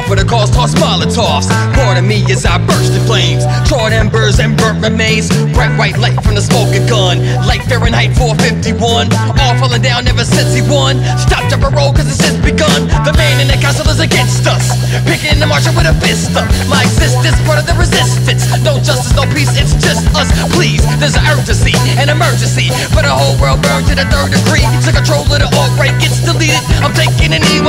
for the cause, toss Molotovs. Part of me as I burst in flames. Charred embers and burnt remains. Bright white light from the smoking gun. Like Fahrenheit 451. All falling down ever since he won. Stop, and roll, cause it's begun. The man in the castle is against us. Picking the marshal with a fist up. My existence, part of the resistance. No justice, no peace, it's just us. Please, there's an urgency, an emergency. For the whole world burned to the third degree. To control of the alt right gets deleted. I'm taking an knee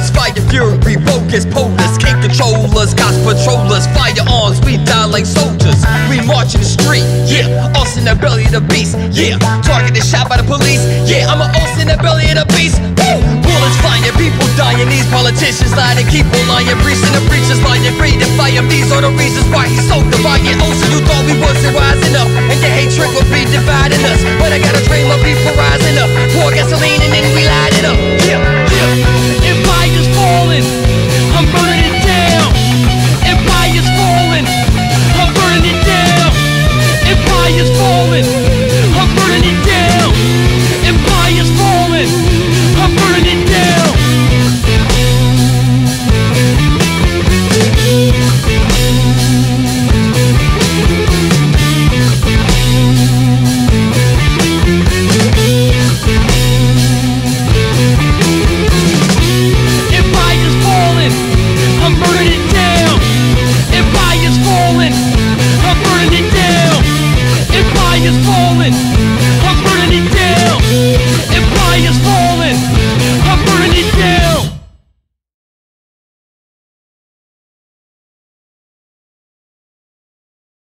told. Fire, fury, focus, polis, can't control us. Cops patrol us, firearms, we die like soldiers. We march in the street, yeah. Us in the belly of the beast, yeah. Targeted shot by the police, yeah. I'm a us in the belly of the beast. Woo! Bullets flying, people dying. These politicians to keep on lying. And the preachers lying, breathing fire. These are the reasons why he's so divided. Oh, so you thought we wasn't rising up, and your hatred would be dividing us. But I got a dream of people rising up. Pour gasoline and then we light it up. Yeah,